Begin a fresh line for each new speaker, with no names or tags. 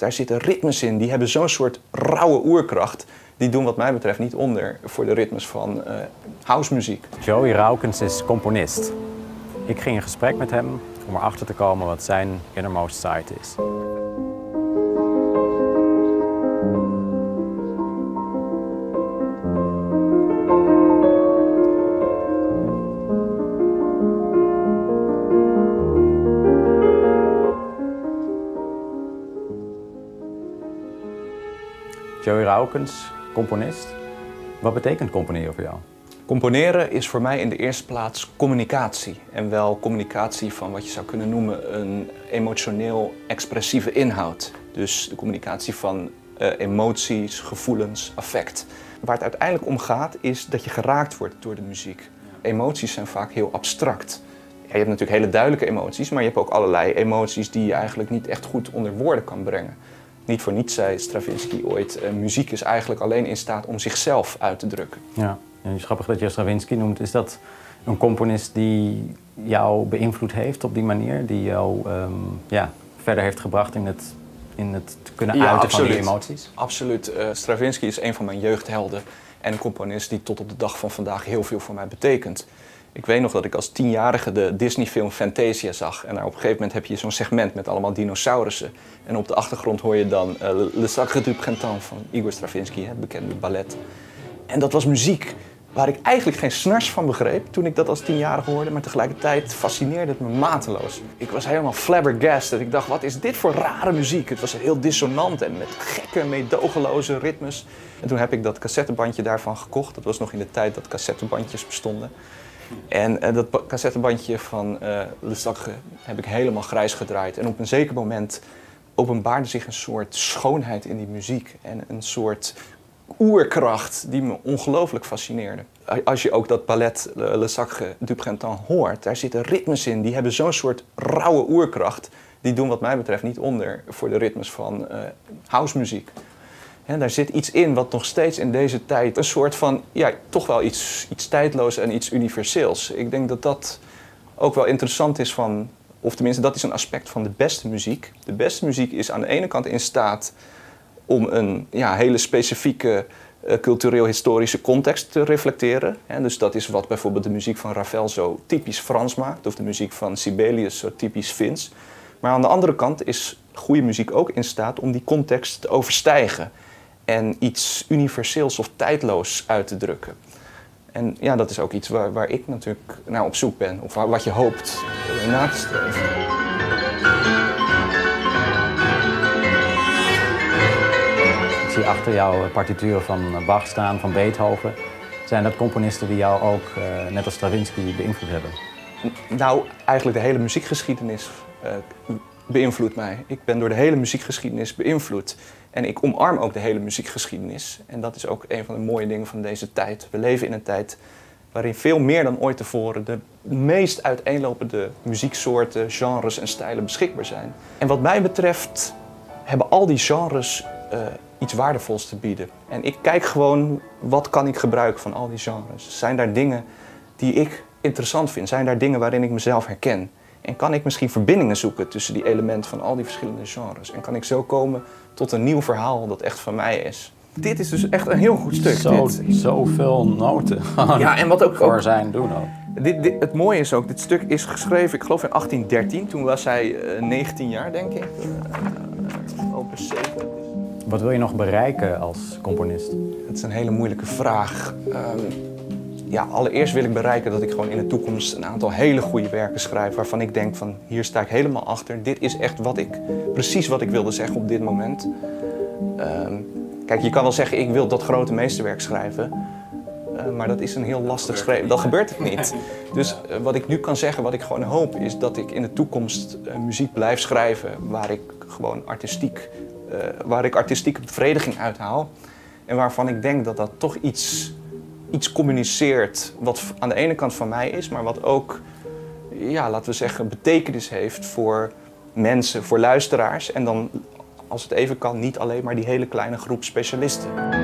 Daar zitten ritmes in, die hebben zo'n soort rauwe oerkracht. Die doen wat mij betreft niet onder voor de ritmes van uh, housemuziek.
Joey Raukens is componist. Ik ging in gesprek met hem om erachter te komen wat zijn innermost side is. Joey Raukens, componist. Wat betekent componeren voor jou?
Componeren is voor mij in de eerste plaats communicatie. En wel communicatie van wat je zou kunnen noemen een emotioneel expressieve inhoud. Dus de communicatie van uh, emoties, gevoelens, affect. Waar het uiteindelijk om gaat is dat je geraakt wordt door de muziek. Emoties zijn vaak heel abstract. Je hebt natuurlijk hele duidelijke emoties, maar je hebt ook allerlei emoties die je eigenlijk niet echt goed onder woorden kan brengen. Niet voor niets zei Stravinsky ooit, uh, muziek is eigenlijk alleen in staat om zichzelf uit te drukken.
Ja, en het is grappig dat je Stravinsky noemt. Is dat een componist die jou beïnvloed heeft op die manier? Die jou um, ja, verder heeft gebracht in het, in het kunnen ja, uiten absoluut. van die emoties?
Absoluut. Uh, Stravinsky is een van mijn jeugdhelden. En een componist die tot op de dag van vandaag heel veel voor mij betekent. Ik weet nog dat ik als tienjarige de Disney-film Fantasia zag. En daar op een gegeven moment heb je zo'n segment met allemaal dinosaurussen. En op de achtergrond hoor je dan uh, Le Sacre du Printemps van Igor Stravinsky, het bekende ballet. En dat was muziek waar ik eigenlijk geen snars van begreep toen ik dat als tienjarige hoorde. Maar tegelijkertijd fascineerde het me mateloos. Ik was helemaal flabbergasted. Ik dacht, wat is dit voor rare muziek? Het was heel dissonant en met gekke, meedogenloze ritmes. En toen heb ik dat cassettebandje daarvan gekocht. Dat was nog in de tijd dat cassettebandjes bestonden. En uh, dat cassettebandje van uh, heb ik helemaal grijs gedraaid. En op een zeker moment openbaarde zich een soort schoonheid in die muziek. En een soort oerkracht die me ongelooflijk fascineerde. Als je ook dat ballet Le Sacre du Printemps hoort, daar zitten ritmes in. Die hebben zo'n soort rauwe oerkracht. Die doen wat mij betreft niet onder voor de ritmes van uh, housemuziek. Daar zit iets in wat nog steeds in deze tijd een soort van, ja, toch wel iets, iets tijdloos en iets universeels. Ik denk dat dat ook wel interessant is van, of tenminste dat is een aspect van de beste muziek. De beste muziek is aan de ene kant in staat om een ja, hele specifieke uh, cultureel-historische context te reflecteren. Dus dat is wat bijvoorbeeld de muziek van Ravel zo typisch Frans maakt, of de muziek van Sibelius zo typisch Fins. Maar aan de andere kant is goede muziek ook in staat om die context te overstijgen en iets universeels of tijdloos uit te drukken. En ja, dat is ook iets waar, waar ik natuurlijk naar op zoek ben, of wat je hoopt na te streven.
Ik zie achter jou partituren van Bach staan, van Beethoven. Zijn dat componisten die jou ook, uh, net als Stravinsky, beïnvloed hebben?
Nou, eigenlijk de hele muziekgeschiedenis uh, beïnvloedt mij. Ik ben door de hele muziekgeschiedenis beïnvloed. En ik omarm ook de hele muziekgeschiedenis. En dat is ook een van de mooie dingen van deze tijd. We leven in een tijd waarin veel meer dan ooit tevoren de meest uiteenlopende muzieksoorten, genres en stijlen beschikbaar zijn. En wat mij betreft hebben al die genres uh, iets waardevols te bieden. En ik kijk gewoon, wat kan ik gebruiken van al die genres? Zijn daar dingen die ik interessant vind? Zijn daar dingen waarin ik mezelf herken? En kan ik misschien verbindingen zoeken tussen die elementen van al die verschillende genres? En kan ik zo komen tot een nieuw verhaal dat echt van mij is? Dit is dus echt een heel goed stuk.
Zo, zoveel noten. ja, en wat ook voor zijn doen ook.
Dit, dit, het mooie is ook, dit stuk is geschreven, ik geloof in 1813. Toen was hij uh, eh, 19 jaar, denk ik. Uh, opus 7.
Wat wil je nog bereiken als componist?
Het is een hele moeilijke vraag. Um, ja, allereerst wil ik bereiken dat ik gewoon in de toekomst een aantal hele goede werken schrijf. Waarvan ik denk van hier sta ik helemaal achter. Dit is echt wat ik, precies wat ik wilde zeggen op dit moment. Um, kijk, je kan wel zeggen ik wil dat grote meesterwerk schrijven. Uh, maar dat is een heel lastig schrijven. Dat gebeurt het niet. Dus uh, wat ik nu kan zeggen, wat ik gewoon hoop, is dat ik in de toekomst uh, muziek blijf schrijven waar ik gewoon artistiek, waar ik artistieke bevrediging uithaal. En waarvan ik denk dat dat toch iets iets communiceert wat aan de ene kant van mij is, maar wat ook, ja, laten we zeggen, betekenis heeft voor mensen, voor luisteraars. En dan, als het even kan, niet alleen maar die hele kleine groep specialisten.